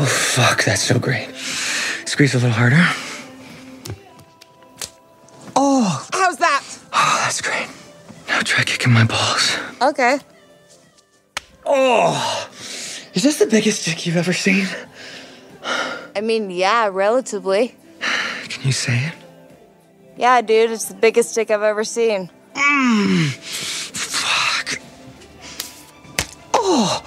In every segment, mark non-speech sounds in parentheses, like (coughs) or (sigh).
Oh, fuck, that's so great. Squeeze a little harder. Oh, How's that? oh, that's great. Now try kicking my balls. Okay. Oh, is this the biggest dick you've ever seen? I mean, yeah, relatively. Can you say it? Yeah, dude, it's the biggest dick I've ever seen. Mm. Fuck. Oh.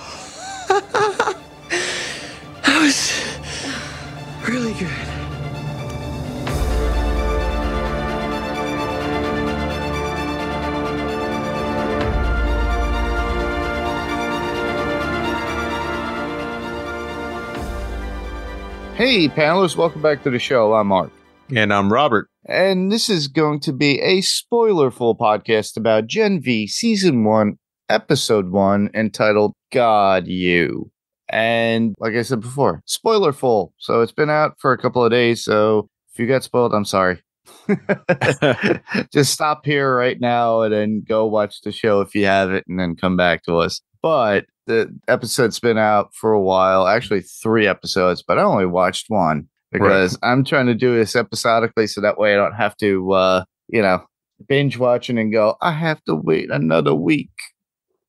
Hey, panelists, welcome back to the show. I'm Mark. And I'm Robert. And this is going to be a spoilerful podcast about Gen V Season 1, Episode 1, entitled God U. And like I said before, spoilerful. So it's been out for a couple of days. So if you got spoiled, I'm sorry. (laughs) Just stop here right now and then go watch the show if you have it and then come back to us. But the episode's been out for a while, actually, three episodes, but I only watched one because I'm trying to do this episodically so that way I don't have to, uh, you know, binge watching and go, I have to wait another week.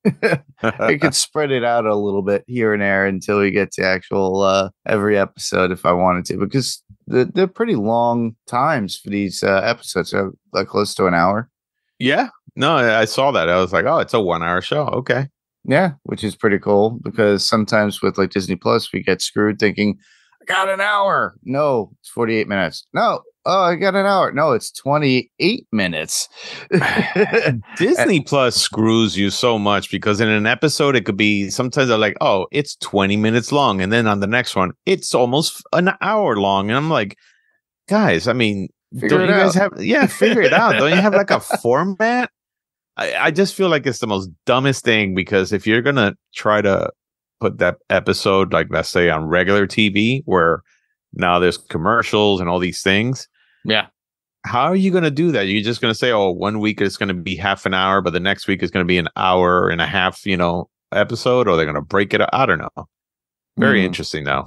(laughs) I could (laughs) spread it out a little bit here and there until we get to actual uh, every episode if I wanted to, because they're, they're pretty long times for these uh, episodes. They're like close to an hour. yeah. No, I I saw that. I was like, oh, it's a one hour show. Okay. Yeah, which is pretty cool because sometimes with like Disney Plus, we get screwed thinking, I got an hour. No, it's 48 minutes. No, oh, I got an hour. No, it's 28 minutes. (laughs) Disney Plus screws you so much because in an episode, it could be sometimes they're like, oh, it's 20 minutes long. And then on the next one, it's almost an hour long. And I'm like, guys, I mean, Figure don't you guys have, yeah, figure it out. Don't you have like a (laughs) format? I, I just feel like it's the most dumbest thing because if you're going to try to put that episode, like let's say on regular TV, where now there's commercials and all these things, yeah. how are you going to do that? You're just going to say, oh, one week it's going to be half an hour, but the next week is going to be an hour and a half, you know, episode, or they're going to break it up. I don't know. Very Hmm. interesting, though.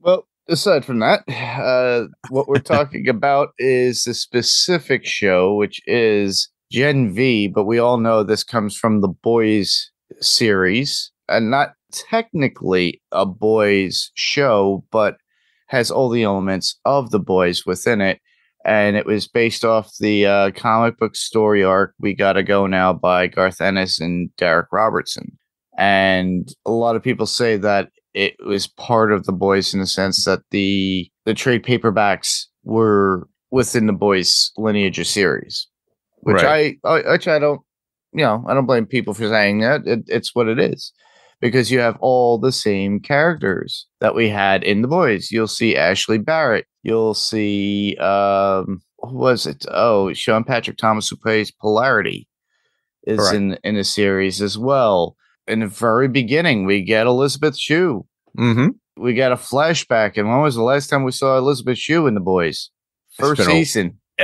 Well, aside from that, uh, what we're talking about is a specific show, which is Gen V, but we all know this comes from the Boys series, and not technically a boys show, but has all the elements of the boys within it. And it was based off the uh, comic book story arc We Gotta Go Now by Garth Ennis and Darick Robertson. And a lot of people say that it was part of the boys in the sense that the the trade paperbacks were within the boys lineage of series which I, I which i don't you know i don't blame people for saying that it, it's what it is because you have all the same characters that we had in the boys you'll see ashley barrett you'll see um who was it oh sean patrick thomas who plays polarity is in in the series as well in the very beginning, we get Elizabeth Shue. Mm-hmm. We got a flashback. And when was the last time we saw Elizabeth Shue in the boys? First a- season. (laughs)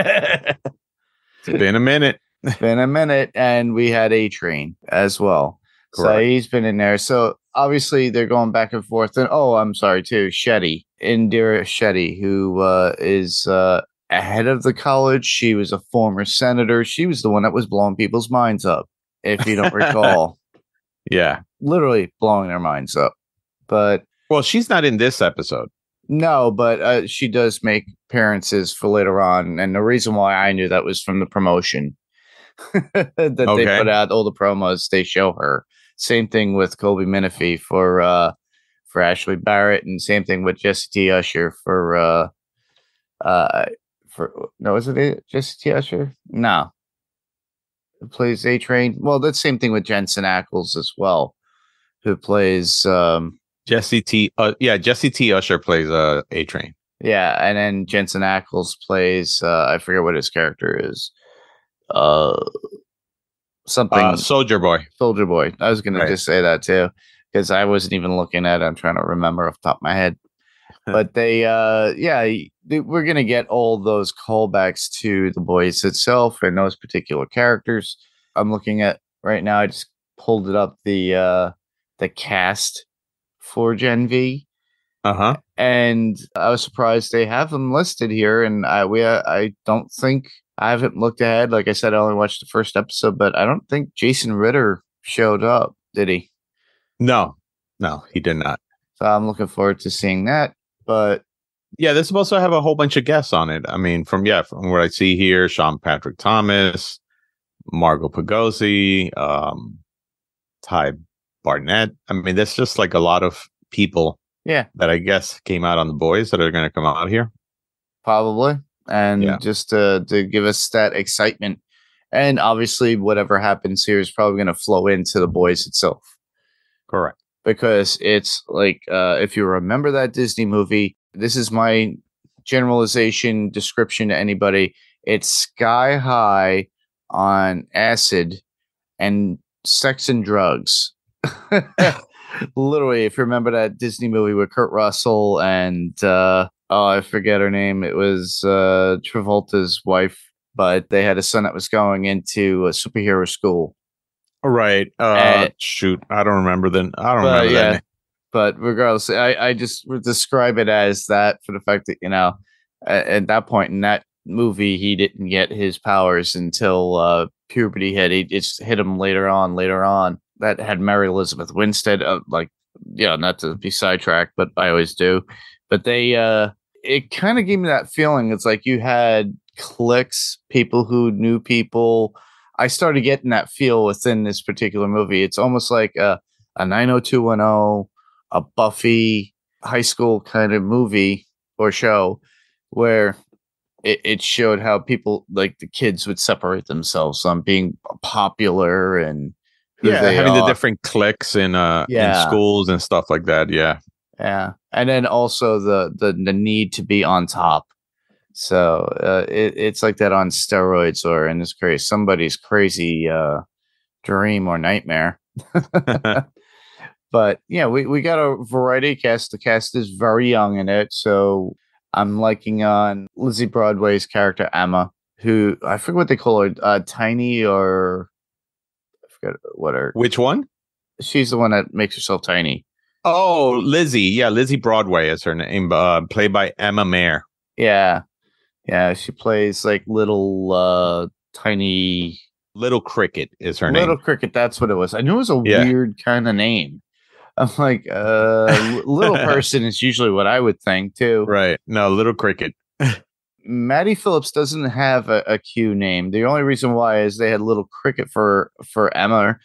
It's been a minute. been a minute. And we had A Train as well. So he's been in there. So obviously they're going back and forth. And oh, I'm sorry too, Shetty, Indira Shetty, who uh, is uh, ahead of the college. She was a former senator. She was the one that was blowing people's minds up, if you don't recall. (laughs) Yeah. Literally blowing their minds up. But Well, she's not in this episode. No, but uh, she does make appearances for later on, and the reason why I knew that was from the promotion (laughs) that they put out. All the promos they show her. Same thing with Colby Minifee for uh, for Ashley Barrett, and same thing with Jesse T. Usher for uh, uh, for no, is it Jesse T. Usher? No, who plays A Train. Well, that's same thing with Jensen Ackles as well, who plays um, Jesse T. Uh, yeah, Jesse T. Usher plays uh, A Train. Yeah, and then Jensen Ackles plays uh I forget what his character is. Uh something Uh, Soldier Boy. Soldier Boy. I was gonna Right. just say that too. Because I wasn't even looking at it. I'm trying to remember off the top of my head. (laughs) but they uh yeah, they, we're gonna get all those callbacks to the boys itself and those particular characters. I'm looking at right now, I just pulled it up the uh the cast for Gen V Uh huh. and I was surprised they have them listed here. And I we uh, I don't think I haven't looked ahead. Like I said, I only watched the first episode, but I don't think Jason Ritter showed up. Did he? No, no, he did not. So I'm looking forward to seeing that. But Yeah, they're supposed to have a whole bunch of guests on it. I mean, from yeah, from what I see here, Sean Patrick Thomas, Marco Pigossi, um, Ty Barnett. I mean, that's just like a lot of people yeah, that I guess came out on the boys that are going to come out here. probably. And Yeah. just to to give us that excitement. And obviously, whatever happens here is probably going to flow into the boys itself. Correct. because it's like uh, if you remember that Disney movie, this is my generalization description to anybody. It's sky high on acid and sex and drugs. (laughs) Literally, if you remember that Disney movie with Kurt Russell and uh, oh, I forget her name. It was uh, Travolta's wife, but they had a son that was going into a superhero school. Right. Uh, Uh, shoot, I don't remember Then I don't But, remember yeah. that. but regardless, I, I just would describe it as that for the fact that you know, at, at that point in that movie, he didn't get his powers until uh, puberty hit. He just hit him later on. Later on, that had Mary Elizabeth Winstead. Uh, like, yeah, not to be sidetracked, but I always do. But they, uh, it kind of gave me that feeling. It's like you had cliques, people who knew people. I started getting that feel within this particular movie. It's almost like a, a 90210 a Buffy high school kind of movie or show where it, it showed how people like the kids would separate themselves on being popular and Yeah, they having the different cliques in uh Yeah. in schools and stuff like that. Yeah. yeah and then also the the, the need to be on top so uh, it, it's like that on steroids or in this case somebody's crazy uh dream or nightmare (laughs) (laughs) but yeah, we, we got a variety of cast. The cast is very young in it, so I'm liking on Lizzie Broadway's character Emma, who I forget what they call her, uh, Tiny or I forget what her. Which one? She's the one that makes herself tiny. Oh, Lizzie. Yeah, Lizzie Broadway is her name. Uh, played by Emma Meyer. Yeah, yeah, she plays like little uh tiny Little Cricket is her little name. Little Cricket. That's what it was. I knew it was a Yeah. weird kind of name. I'm like, uh, little (laughs) person is usually what I would think too. Right. No, Little Cricket. (laughs) Maddie Phillips doesn't have a, a Q name. The only reason why is they had little cricket for for Emma,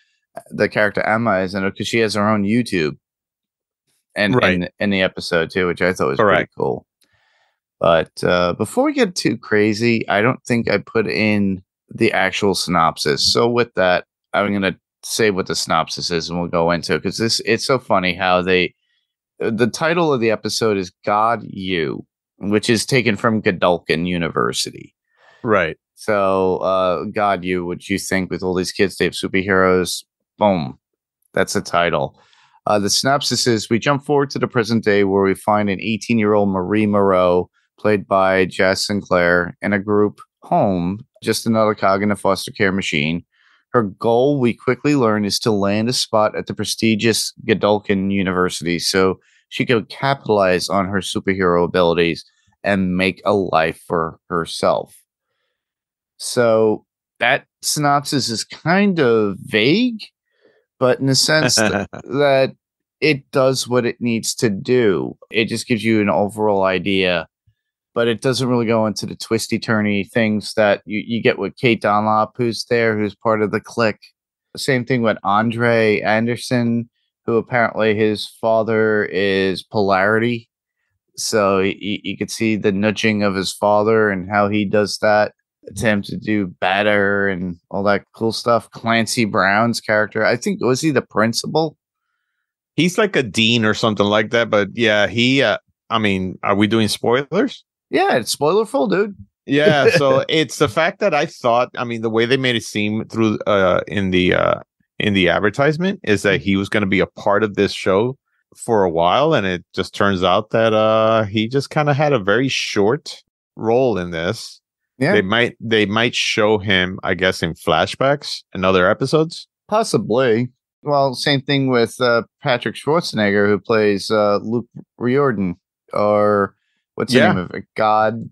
the character Emma is in it because she has her own YouTube, and Right. in, in the episode too, which I thought was pretty cool. But uh, before we get too crazy, I don't think I put in the actual synopsis. So with that, I'm gonna say what the synopsis is, and we'll go into it because this it's so funny how they. The title of the episode is "God U," which is taken from Godolkin University. Right. So, uh, God, you, what you think with all these kids, they have superheroes? Boom. That's the title. Uh, the synopsis is we jump forward to the present day where we find an 18 year old Marie Moreau, played by Jaz Sinclair, in a group home, just another cog in a foster care machine. Her goal, we quickly learn, is to land a spot at the prestigious Godolkin University so she could capitalize on her superhero abilities and make a life for herself. So that synopsis is kind of vague, but in the sense that, (laughs) that it does what it needs to do. It just gives you an overall idea, but it doesn't really go into the twisty turny things that you, you get with Kate Dunlap, who's there, who's part of the clique. Same thing with Andre Anderson, who apparently his father is polarity. So you, could see the nudging of his father and how he does that attempt to do better and all that cool stuff. Clancy Brown's character, I think, was he the principal? He's like a dean or something like that. But yeah, he. Uh, I mean, are we doing spoilers? Yeah, it's spoilerful, dude. Yeah. So (laughs) it's the fact that I thought. I mean, the way they made it seem through uh in the uh in the advertisement is that he was going to be a part of this show for a while, and it just turns out that uh he just kind of had a very short role in this. Yeah, They might they might show him, I guess, in flashbacks and other episodes. possibly. well, same thing with uh, Patrick Schwarzenegger, who plays uh, Luke Riordan, or what's Yeah. the name of it? God,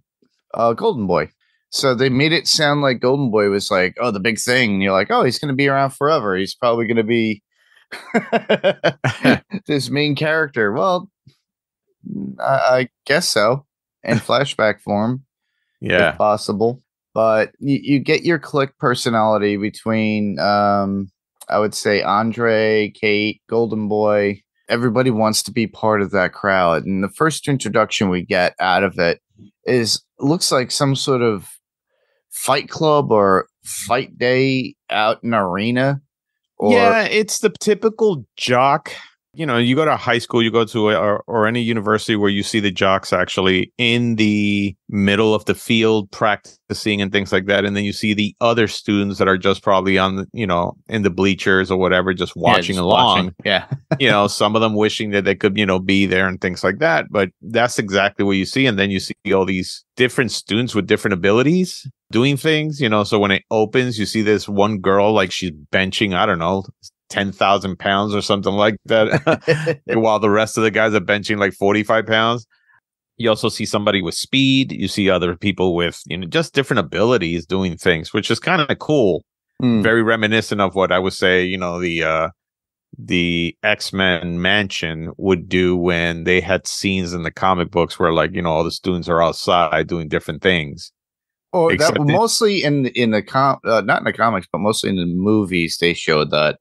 uh, Golden Boy. So they made it sound like Golden Boy was like, oh, the big thing. And you're like, oh, he's going to be around forever. He's probably going to be (laughs) (laughs) this main character. Well, I, I guess so, in (laughs) flashback form Yeah. if possible. But you, you get your click personality between, um, I would say, Andre, Kate, Golden Boy. Everybody wants to be part of that crowd. And the first introduction we get out of it is looks like some sort of fight club or fight day out in arena. Or, yeah, it's the typical jock. You know, you go to high school, you go to a, or, or any university where you see the jocks actually in the middle of the field practicing and things like that, and then you see the other students that are just probably on, the, you know, in the bleachers or whatever, just Yeah, watching just along. watching. (laughs) Yeah. you know, some of them wishing that they could, you know, be there and things like that. But that's exactly what you see. And then you see all these different students with different abilities doing things, you know. So when it opens, you see this one girl, like she's benching, I don't know, 10,000 pounds or something like that, (laughs) (laughs) while the rest of the guys are benching like 45 pounds. You also see somebody with speed. You see other people with, you know, just different abilities doing things, which is kind of cool Hmm. very reminiscent of what I would say, you know, the uh the X-Men mansion would do when they had scenes in the comic books where like, you know, all the students are outside doing different things. Or that mostly in the- in the com uh, not in the comics, but mostly in the movies they showed that.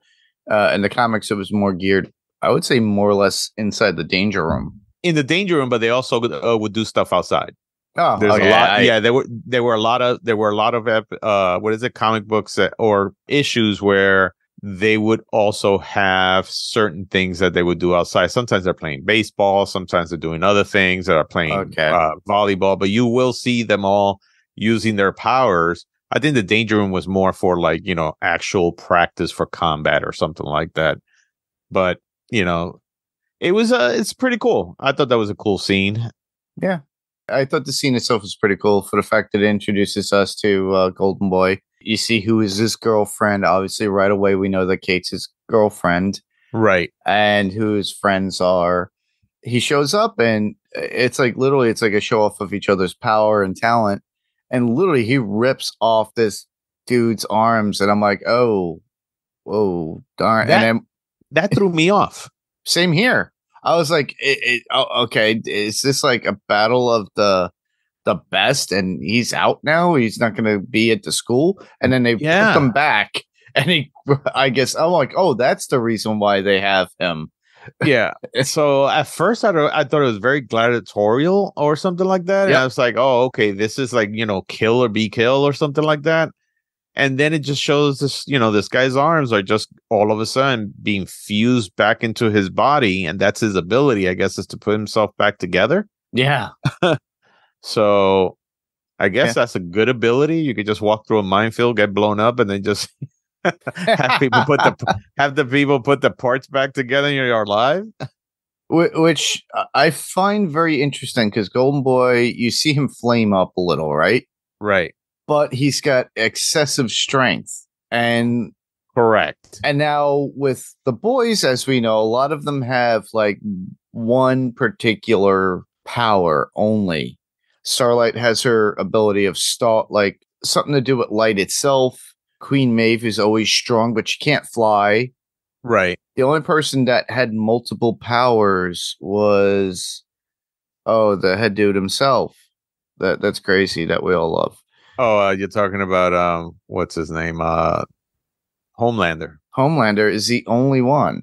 Uh, in the comics, it was more geared. I would say more or less inside the danger room. In the danger room, but they also uh, would do stuff outside. Oh, There's okay, a lot. I- yeah, there were there were a lot of there were a lot of uh what is it comic books that, or issues where they would also have certain things that they would do outside. Sometimes they're playing baseball, sometimes they're doing other things that are playing Okay. uh, volleyball, but you will see them all using their powers. I think the danger room was more for like, you know, actual practice for combat or something like that. But, you know, it was uh it's pretty cool. I thought that was a cool scene. Yeah. I thought the scene itself was pretty cool for the fact that it introduces us to uh, Golden Boy. You see who is his girlfriend. Obviously, right away we know that Kate's his girlfriend, Right. and who his friends are. He shows up, and it's like literally, it's like a show off of each other's power and talent. And literally, he rips off this dude's arms, and I'm like, oh, whoa, darn! That- and then That threw me off. same here. I was like, it, it, oh, okay, is this like a battle of the the best? And he's out now. He's not going to be at the school. And then they Yeah. put him back, and he, (laughs) I guess, I'm like, oh, that's the reason why they have him. Yeah. So at first, I, I thought it was very gladiatorial or something like that. And I was like, oh, okay, this is like, you know, kill or be killed or something like that. And then it just shows this, you know, this guy's arms are just all of a sudden being fused back into his body. And that's his ability, I guess, is to put himself back together. Yeah, (laughs) So I guess Yeah. that's a good ability. You could just walk through a minefield, get blown up, and then just (laughs) have people put the have the people put the parts back together and you're alive. Which I find very interesting because Golden Boy, you see him flame up a little, right? Right. But he's got excessive strength, and Correct. And now with the boys, as we know, a lot of them have like one particular power only. Starlight has her ability of stalk, like something to do with light itself. Queen Maeve is always strong, but she can't fly. Right. The only person that had multiple powers was oh, the head dude himself. That that's crazy that we all love. Oh, uh, you're talking about um, what's his name? Uh, Homelander. Homelander is the only one.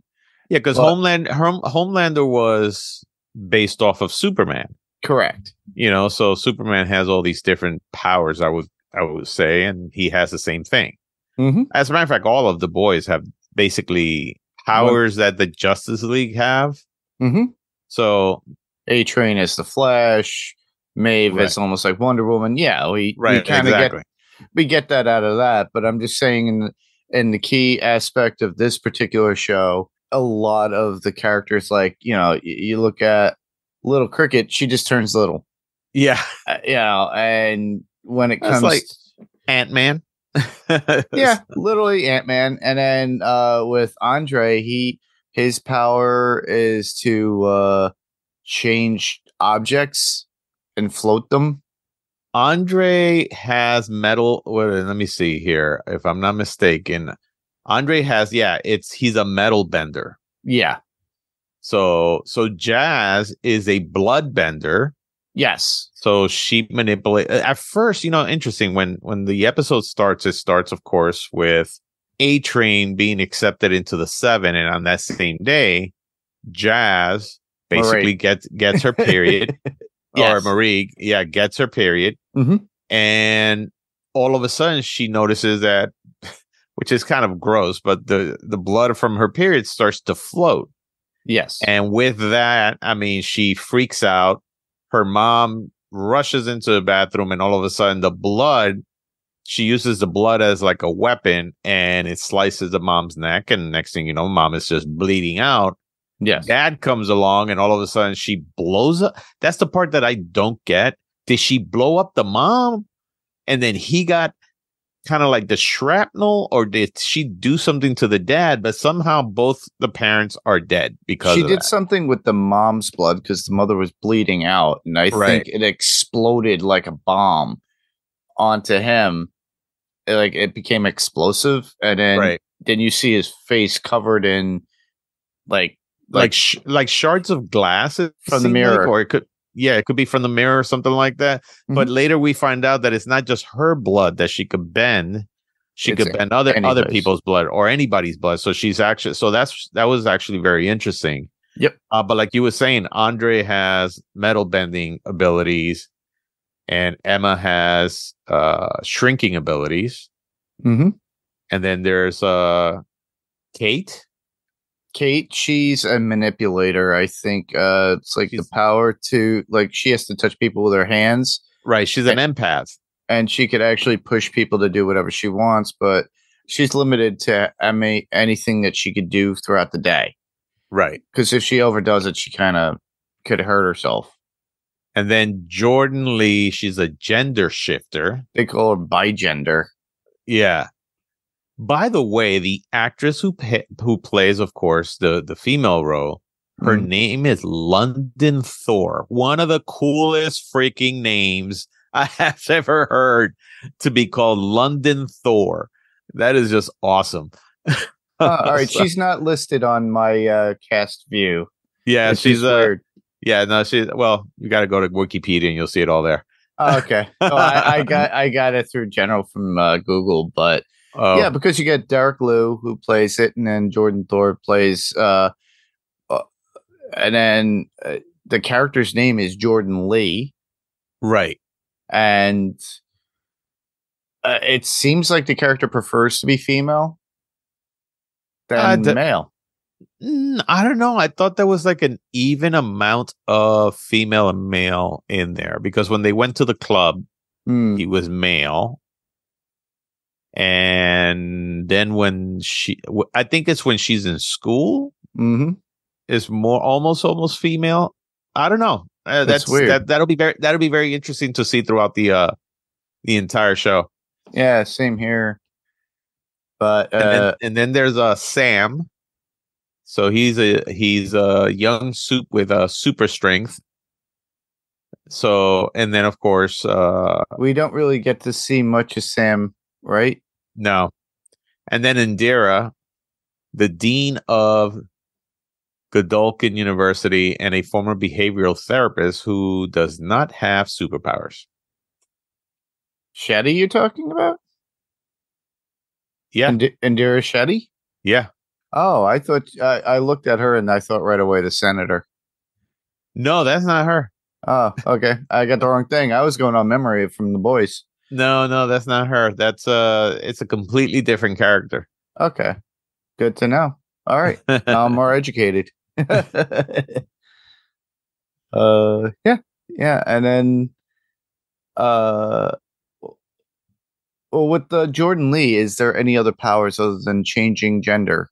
Yeah, because Well- Homeland Hom- Homelander was based off of Superman. Correct. You know, so Superman has all these different powers. I would I would say, and he has the same thing. Mm-hmm. As a matter of fact, all of the boys have basically powers that the Justice League have. Mm-hmm. So A Train is the Flash. Maeve Right. is almost like Wonder Woman. Yeah, we, we kind of exactly. get we get that out of that. But I'm just saying, in the, in the key aspect of this particular show, a lot of the characters, like you know, y- you look at Little Cricket, she just turns little. Yeah, Uh, you know, and when it That's comes, like- Ant Man. (laughs) yeah, literally Ant Man. And then uh, with Andre, he his power is to uh, change objects and float them. Andre has metal. Well, let me see here. If I'm not mistaken, Andre has yeah. It's he's a metal bender. Yeah. So so Jazz is a blood bender. Yes. So she manipulate at first, you know, interesting when when the episode starts, it starts, of course, with A Train being accepted into the seven, and on that same day, Jazz basically Marie. gets gets her period. (laughs) Or Marie, yeah, gets her period. Mhm. And all of a sudden she notices that (laughs) which is kind of gross, but the the blood from her period starts to float. Yes. And with that, I mean, she freaks out. Her mom rushes into the bathroom, and all of a sudden, the blood, she uses the blood as like a weapon and it slices the mom's neck. And next thing you know, mom is just bleeding out. yes. Dad comes along, and all of a sudden, she blows up. That's the part that I don't get. Did she blow up the mom? And then he got kind of like the shrapnel, or did she do something to the dad? But somehow both the parents are dead because she did that. something with the mom's blood because the mother was bleeding out, and I Right. think it exploded like a bomb onto him. It, like it became explosive, and then right. then you see his face covered in like like sh- like shards of glass From the mirror. or it could yeah it could be from the mirror or something like that but Mm-hmm. later we find out that it's not just her blood that she could bend she It's could bend other other people's blood or anybody's blood so she's actually so that's that was actually very interesting Yep. uh, but like you were saying andre has metal bending abilities and emma has uh shrinking abilities mm-hmm. and then there's uh kate Kate, she's a manipulator. I think uh, it's like the power to like she has to touch people with her hands, right she's an empath and she could actually push people to do whatever she wants. But she's limited to any anything that she could do throughout the day. right Because if she overdoes it, she kind of could hurt herself. And then Jordan Lee, she's a gender shifter. They call her bigender. Yeah. By the way, the actress who pa- who plays, of course, the the female role, her Mhm. name is London Thor. One of the coolest freaking names (laughs) I have ever heard to be called London Thor. That is just awesome. Uh, (laughs) all right, she's not listed on my uh, cast view. yeah, she's is uh, yeah, no, she's well, you got to go to Wikipedia and you'll see it all there. Oh, okay. Oh, I, I got I got it through general from uh, Google, but Oh, yeah, because you get Derek Luh who plays it, and then Jordan Thor plays, uh, uh and then uh, the character's name is Jordan Lee, right. and uh, it seems like the character prefers to be female than Uh, the- male. Mm, I don't know. I thought there was like an even amount of female and male in there because when they went to the club, Hmm. he was male. And then when she, i think it's when she's in school, Mm-hmm. is more almost almost female. I don't know. Uh, That's that's weird. That that'll be very that'll be very interesting to see throughout the uh the entire show. Yeah, same here. But and, uh, then, and then there's uh Sam. So he's a he's a young soup with a super strength. So and then of course uh we don't really get to see much of Sam, right? no. And then Indira, the dean of Godolkin University and a former behavioral therapist who does not have superpowers. Shetty, you're talking about? Yeah. Ind- Indira Shetty? Yeah. Oh, I thought I, I looked at her and I thought right away the senator. No, that's not her. Oh, okay. I got the wrong thing. I was going on memory from the boys. No, no, that's not her. That's uh it's a completely different character. Okay. Good to know. All right. Now I'm (laughs) more educated. (laughs) uh yeah. Yeah. And then uh well with the Jordan Lee, is there any other powers other than changing gender?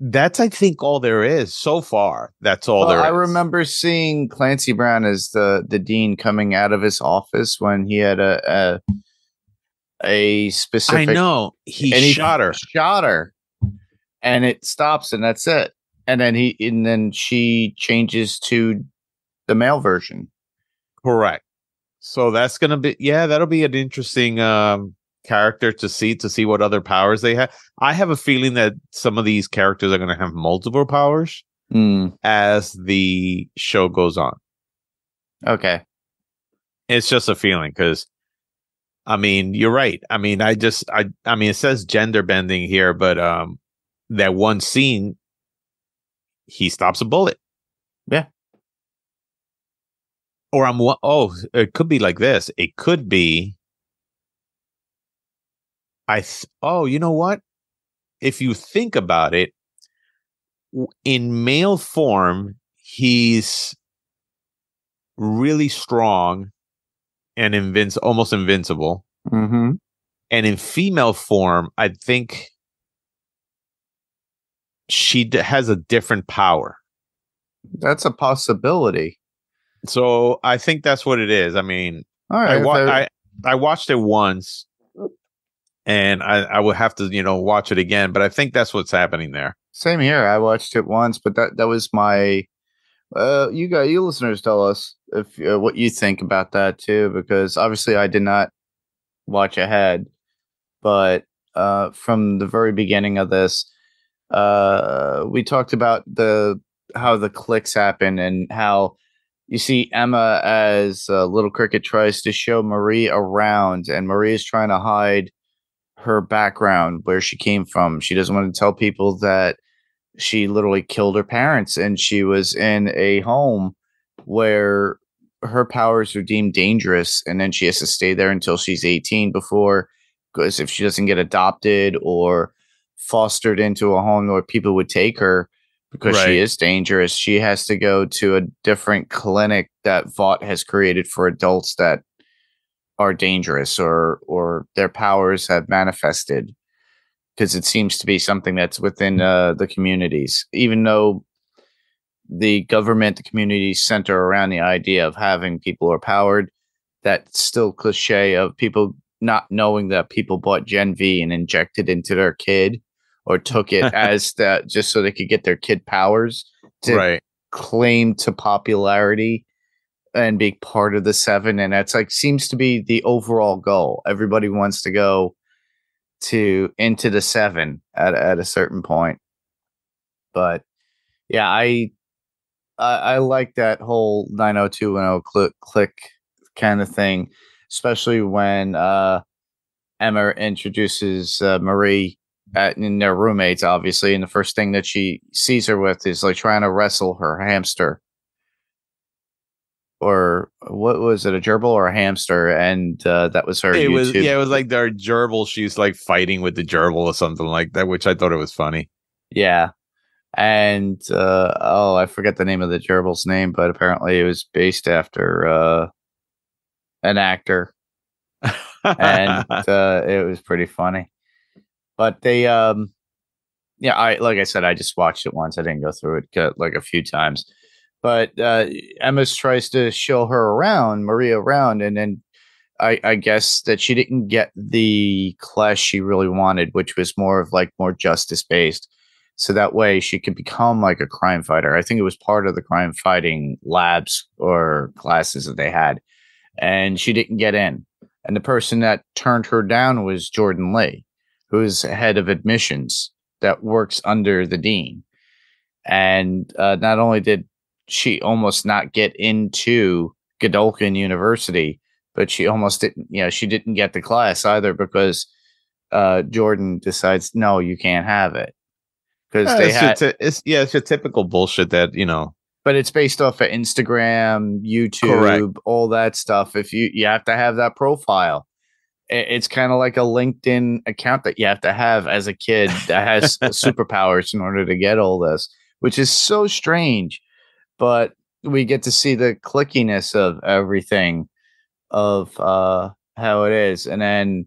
That's I think all there is so far. That's all Well, there is. I remember seeing Clancy Brown as the the dean coming out of his office when he had a, a a specific I know he and he shot her. shot her and it stops and that's it and then he and then she changes to the male version Correct. So that's gonna be yeah, that'll be an interesting um character to see to see what other powers they have. I have a feeling that some of these characters are gonna have multiple powers Hmm, as the show goes on. okay It's just a feeling because I mean, you're right. I mean, I just I I mean it says gender bending here, but um that one scene he stops a bullet. Yeah. Or I'm oh, it could be like this. It could be I th- oh, you know what? If you think about it, in male form, he's really strong and invinci- almost invincible. mm-hmm. And in female form, I think she d- has a different power. that's a possibility So I think that's what it is. I mean, all I, wa- I I watched it once, and I I would have to you know watch it again. But I think that's what's happening there. Same here. I watched it once, but that that was my. Uh, you guys, you listeners, tell us if uh, what you think about that too, because obviously I did not watch ahead, but uh, from the very beginning of this, uh, we talked about the how the clicks happen and how you see Emma as uh, Little Cricket tries to show Marie around, and Marie is trying to hide her background, where she came from. She doesn't want to tell people that she literally killed her parents and she was in a home where her powers are deemed dangerous and then she has to stay there until she's 18 before because if she doesn't get adopted or fostered into a home where people would take her because Right. she is dangerous she has to go to a different clinic that Vought has created for adults that are dangerous or or their powers have manifested because it seems to be something that's within uh, the communities, even though the government, the communities center around the idea of having people who are powered. That's still cliche of people not knowing that people bought Gen V and injected into their kid or took it (laughs) as that just so they could get their kid powers to right. claim to popularity and be part of the seven and that's like seems to be the overall goal. Everybody wants to go to into the seven at, at a certain point. But yeah i i, I like that whole 90210 click click kind of thing especially when uh emma introduces uh, marie at, and their roommates obviously and the first thing that she sees her with is like trying to wrestle her hamster or what was it a gerbil or a hamster and uh, that was her It was yeah, it was like their gerbil. She's like fighting with the gerbil or something like that, which I thought it was funny. yeah and uh, oh i forget the name of the gerbil's name but apparently it was based after uh, an actor and (laughs) uh, it was pretty funny but they um yeah i like i said i just watched it once i didn't go through it uh, like a few times but uh emma tries to show her around maria around and then i i guess that she didn't get the class she really wanted which was more of like more justice based so that way she could become like a crime fighter. I think it was part of the crime fighting labs or classes that they had and she didn't get in. And the person that turned her down was jordan lee who's head of admissions that works under the dean. And uh, not only did she almost not get into Godolkin University, but she almost didn't, you know, she didn't get the class either because uh, Jordan decides, no, you can't have it. Because Uh, they it's, had, a- it's yeah, it's a typical bullshit that you know. but it's based off of Instagram, YouTube, all that stuff. If you you have to have that profile, it's kind of like a LinkedIn account that you have to have as a kid that has (laughs) superpowers in order to get all this, which is so strange. But we get to see the clickiness of everything, of uh, how it is, and then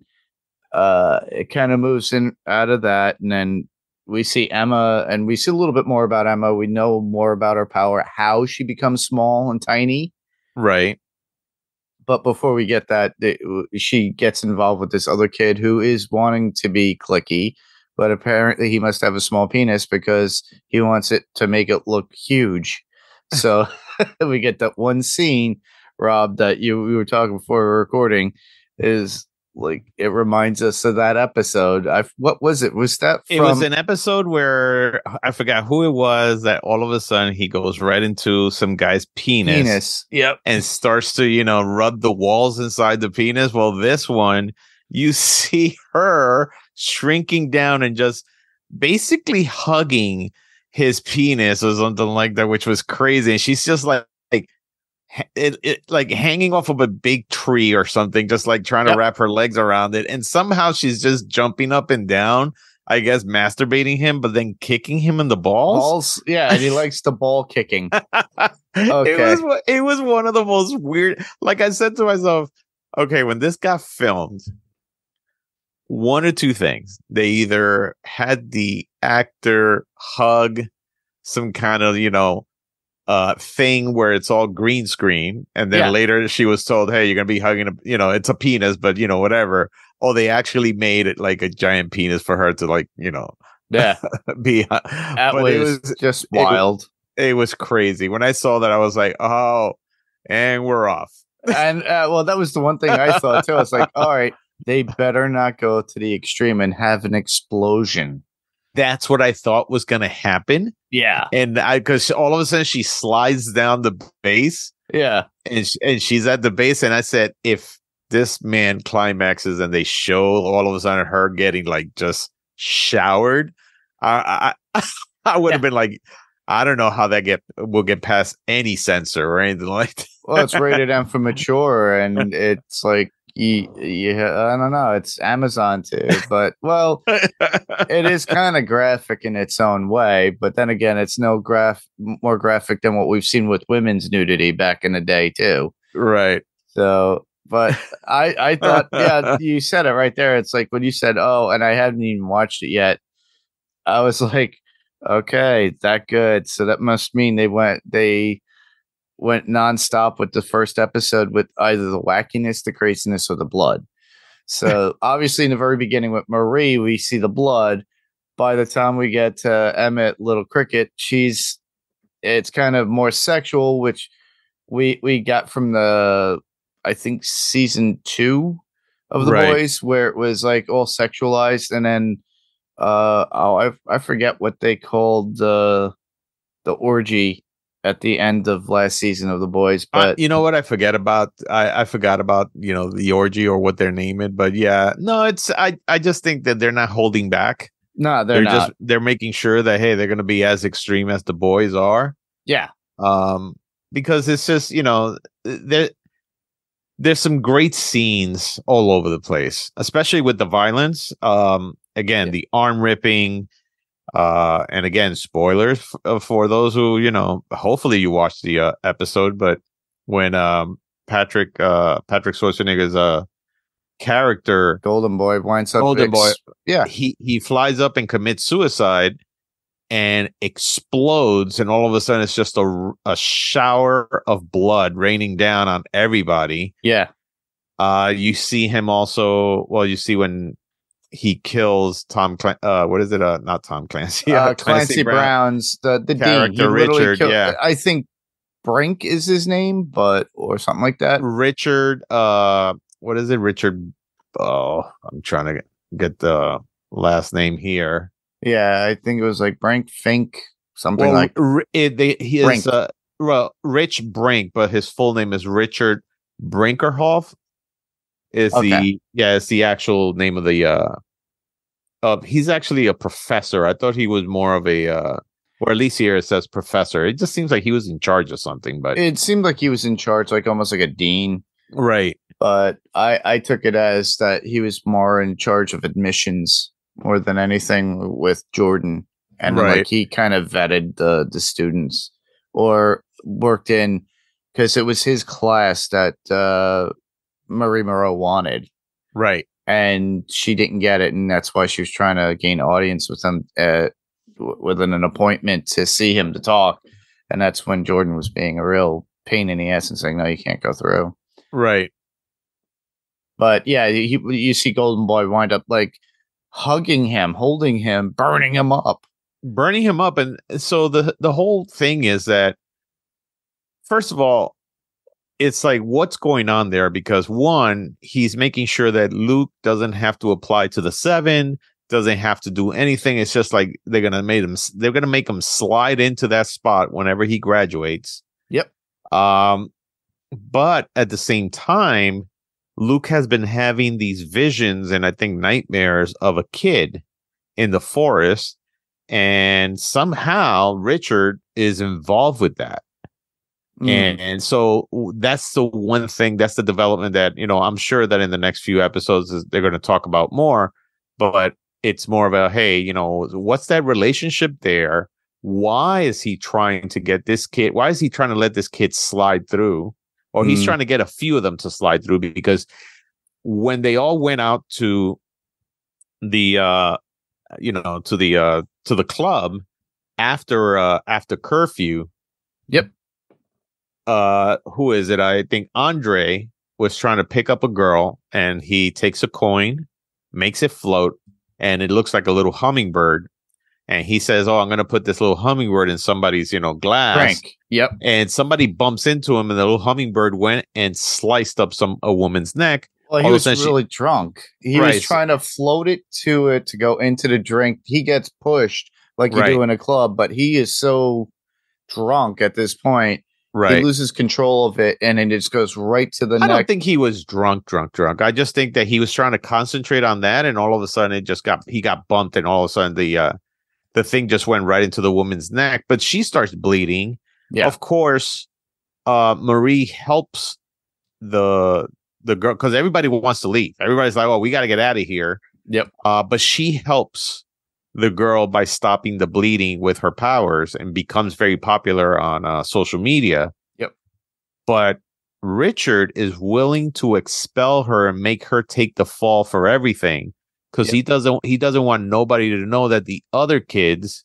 uh, it kind of moves in out of that, and then we see Emma, and we see a little bit more about Emma. We know more about her power, how she becomes small and tiny, Right. but before we get that, she gets involved with this other kid who is wanting to be clicky, but apparently he must have a small penis because he wants it to make it look huge. So (laughs) we get that one scene, Rob, that you we were talking before recording, is like it reminds us of that episode. I what was it? Was that from, It was an episode where I forgot who it was that all of a sudden he goes right into some guy's penis, penis? Yep. and starts to, you know, rub the walls inside the penis. Well, this one, you (laughs) see her shrinking down and just basically hugging his penis or something like that, which was crazy. And she's just like, like, it, it like hanging off of a big tree or something, just like trying to wrap her legs around it. And somehow she's just jumping up and down, I guess, masturbating him, but then kicking him in the balls. Balls. Yeah, and he likes the ball kicking. (laughs) It was it was one of the most weird. Like I said to myself, okay, when this got filmed, one or two things. They either had the actor hug some kind of, you know, uh thing where it's all green screen, and then Yeah. later she was told, Hey, you're gonna be hugging a you know, it's a penis, but you know, whatever. Oh, they actually made it like a giant penis for her to like, you know, Yeah, (laughs) be that but was, it was just wild. it was crazy. When I saw that, I was like, oh, and we're off. and uh, well, that was the one thing I saw too. I was like, (laughs) all right, they better not go to the extreme and have an explosion. That's what I thought was going to happen. Yeah, And I, because all of a sudden she slides down the base yeah, and, sh- and she's at the base. And I said, if this man climaxes and they show all of a sudden her getting like just showered, I, I, I (laughs) would have been like, I don't know how that get will get past any censor or anything like that. Well, it's rated M for (laughs) mature, and it's like, you, yeah, I don't know. It's Amazon too, but well, it is (laughs) kind of graphic in its own way. But then again, it's no graph more graphic than what we've seen with women's nudity back in the day too. right. So, but (laughs) I I thought, yeah, you said it right there. It's like when you said, oh, and I hadn't even watched it yet. I was (laughs) like, okay, that good. So that must mean they went they went nonstop with the first episode with either the wackiness, the craziness, or the blood. So (laughs) obviously, in the very beginning with Marie, we see the blood. By the time we get to Emmett, Little Cricket, she's it's kind of more sexual, which we we got from the I think season two of the Right. boys, where it was like all sexualized, and then uh oh I I forget what they called the the orgy at the end of last season of the boys, Uh, but you know what I forget about? I, I forgot about you know the orgy or what they're naming, but yeah, no, it's I I just think that they're not holding back. no, they're, They're, not. just they're making sure that hey, they're going to be as extreme as the boys are. yeah, Um, because it's just you know there there's some great scenes all over the place, especially with the violence. Um, again, the arm ripping. Uh, and again, spoilers f- uh, for those who you know. Hopefully, you watched the uh, episode, but when um Patrick uh Patrick Schwarzenegger's uh character Golden Boy winds up. Golden Boy. yeah, he he flies up and commits suicide and explodes and all of a sudden it's just a a shower of blood raining down on everybody yeah, uh you see him also well you see when he kills tom Clan- uh what is it uh not tom clancy uh, Clancy, Brown's the the dean. Character, literally Richard, killed- yeah. I think Brink is his name, but or something like that. richard uh what is it richard oh i'm trying to get, get the last name here Yeah, I think it was like Brink Fink, something well, like. R- it, they, he is Brink. uh, well, Rich Brink, but his full name is Richard Brinkerhoff. Is Okay. the yeah, it's the actual name of the uh uh he's actually a professor. I thought he was more of a uh or at least here it says professor. It just seems like he was in charge of something, but It seemed like he was in charge, like almost like a dean. right. But I I took it as that he was more in charge of admissions more than anything with Jordan, and Right. like he kind of vetted the the students or worked in because it was his class that uh, Marie Moreau wanted. Right. and she didn't get it, and that's why she was trying to gain audience with him uh, w- within an appointment to see him to talk, and that's when Jordan was being a real pain in the ass and saying, "No, you can't go through." Right. But yeah, he, you see Golden Boy wind up like hugging him, holding him, burning him up. Burning him up. And so the the whole thing is that first of all, it's like what's going on there because one, he's making sure that Luke doesn't have to apply to the seven, doesn't have to do anything. It's just like they're gonna make him they're gonna make him slide into that spot whenever he graduates. Yep. Um, but at the same time, Luke has been having these visions and I think nightmares of a kid in the forest, and somehow Richard is involved with that. Mm. And, and so that's the one thing that's the development that you know i'm sure that in the next few episodes is, they're going to talk about more but it's more of a hey you know what's that relationship there why is he trying to get this kid why is he trying to let this kid slide through or he's Mm. trying to get a few of them to slide through because when they all went out to the uh you know to the uh to the club after uh after curfew Yep. Uh who is it i think andre was trying to pick up a girl and he takes a coin makes it float and it looks like a little hummingbird and he says oh i'm going to put this little hummingbird in somebody's you know glass Frank. Yep. and somebody bumps into him and the little hummingbird went and sliced up some a woman's neck Well, he All was sudden she- really drunk. He Right, was trying to float it to it to go into the drink. He gets pushed like you do in a club, but he is so drunk at this point. He right loses control of it and it just goes right to the I neck. don't think he was drunk, drunk, drunk. I just think that he was trying to concentrate on that, and all of a sudden it just got he got bumped, and all of a sudden the uh the thing just went right into the woman's neck. But she starts bleeding. Yeah. Of course, uh Marie helps the the girl because everybody wants to leave. Everybody's like, "Oh, we got to get out of here." Yep. Uh, but she helps the girl by stopping the bleeding with her powers and becomes very popular on uh, social media. Yep. But Richard is willing to expel her and make her take the fall for everything because Yep. he doesn't he doesn't want nobody to know that the other kids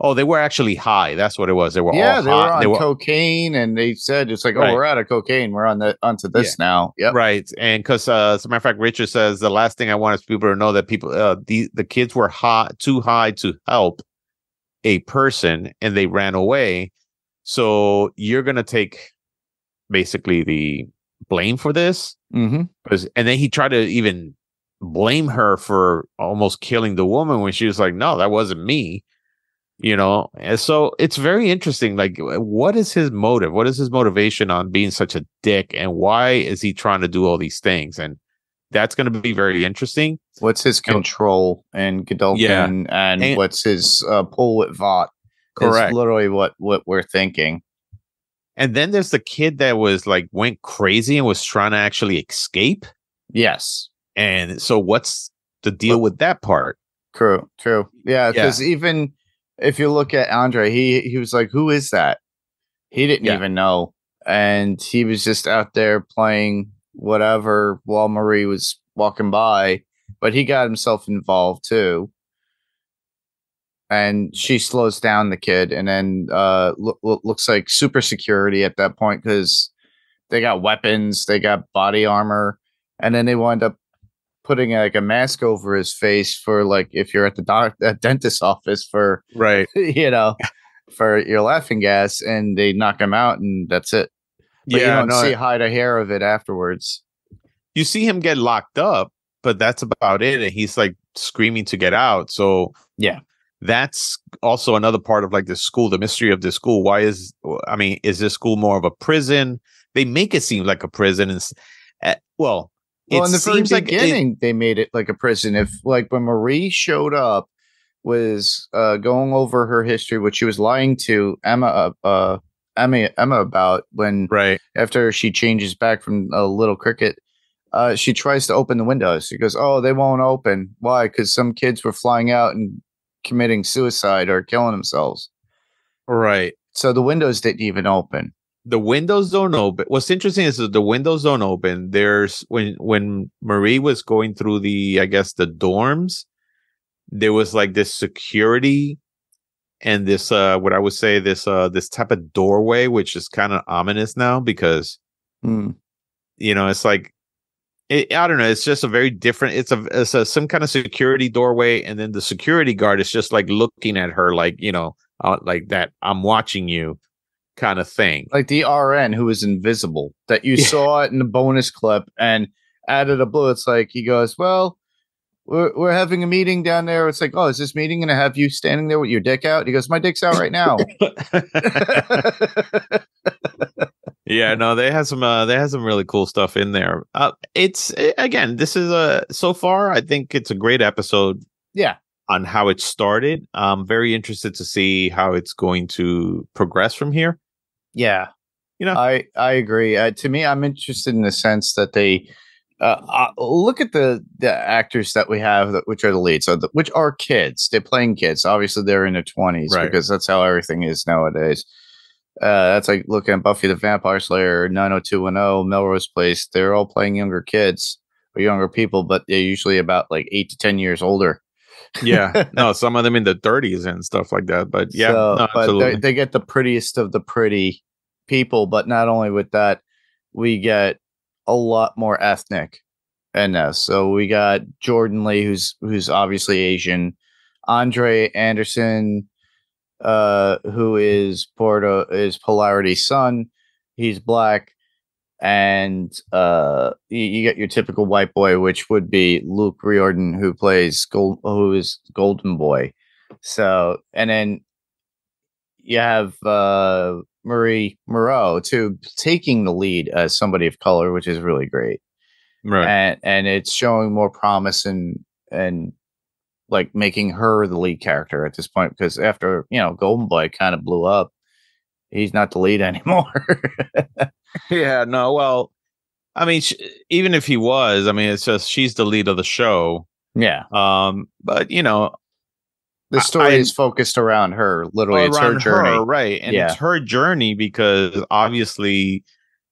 oh they were actually high that's what it was they were yeah, they were on cocaine and they said it's like, oh, Right. we're out of cocaine. We're on the onto this now. Yep. Right. And because, uh, as a matter of fact, Richard says the last thing I want is people to know that people, uh, the, the kids were high, too high to help a person and they ran away. So you're going to take basically the blame for this. Mm-hmm. and then he tried to even blame her for almost killing the woman when she was like, no, that wasn't me. You know, and so it's very interesting. Like, what is his motive? What is his motivation on being such a dick? And why is he trying to do all these things? And that's going to be very interesting. What's his control and Godolkin Yeah. and, And- what's his uh, pull with Vought? is Correct. literally what what we're thinking. And then there's the kid that was like went crazy and was trying to actually escape. Yes. And so, what's the deal with that part? True, true. Yeah, Yeah. because even if you look at Andre, he he was like, "Who is that?" He didn't Yeah. even know, and he was just out there playing whatever while Marie was walking by. But he got himself involved too, and she slows down the kid, and then uh, look, looks like super security at that point because they got weapons, they got body armor, and then they wind up putting like a mask over his face for like if you're at the doc (laughs) at dentist's office for Right. (laughs) you know for your laughing gas and they knock him out and that's it but you don't no, see hide a hair of it afterwards you see him get locked up, but that's about it. And he's like screaming to get out. So Yeah. that's also another part of like the school, the mystery of the school. Why is I mean, is this school more of a prison? They make it seem like a prison, and uh, well, well it in the very seems like it- beginning they made it like a prison if like when marie showed up was uh going over her history which she was lying to emma uh, uh emma emma about when right, after she changes back from a little cricket uh, she tries to open the windows. She goes, "Oh, they won't open. Why? Because some kids were flying out and committing suicide or killing themselves. right. So the windows didn't even open. The windows don't open. What's interesting is that the windows don't open. There's when when Marie was going through the I guess the dorms, there was like this security and this uh what I would say this uh this type of doorway which is kind of ominous now because Hmm. you know, it's like it, I don't know. It's just a very different. It's a it's a some kind of security doorway, and then the security guard is just like looking at her, like you know, uh, like that. I'm watching you, kind of thing. Like the RN who is invisible that you Yeah. saw it in the bonus clip, and out of the blue, it's like he goes, "Well, we're we're having a meeting down there." It's like, "Oh, is this meeting gonna have you standing there with your dick out?" He goes, "My dick's out right now." (laughs) (laughs) yeah, no, they had some uh, they had some really cool stuff in there. Uh, it's again, this is a so far. I think it's a great episode yeah, on how it started. I'm very interested to see how it's going to progress from here. Yeah. You know? I I agree. Uh, to me, I'm interested in the sense that they uh, uh, look at the the actors that we have, that, which are the leads, so the, which are kids. They're playing kids. Obviously, they're in their 20s Right. because that's how everything is nowadays. Uh, that's like looking at Buffy the Vampire Slayer, 90210, Melrose Place. They're all playing younger kids or younger people, but they're usually about like eight to ten years older. Yeah, (laughs) no, some of them in the 30s and stuff like that. But yeah, So, no, but they, they get the prettiest of the pretty people. But not only with that, we get a lot more ethnic in this. So we got Jordan Lee, who's who's obviously Asian, Andre Anderson, uh, who is Porto is Polarity's son. He's black. And uh, you, you get your typical white boy, which would be Luke Riordan, who plays Gold, who is Golden Boy. So, and then you have uh, Marie Moreau too, taking the lead as somebody of color, which is really great, right. and and it's showing more promise and and like making her the lead character at this point because after you know Golden Boy kind of blew up, he's not the lead (laughs) anymore. (laughs) Yeah, no, well, I mean, sh- even if he was, I mean, it's just she's the lead of the show. yeah, Um, but you know, the story I- is focused around her. Literally, it's her around journey. right? And Yeah. it's her journey because obviously,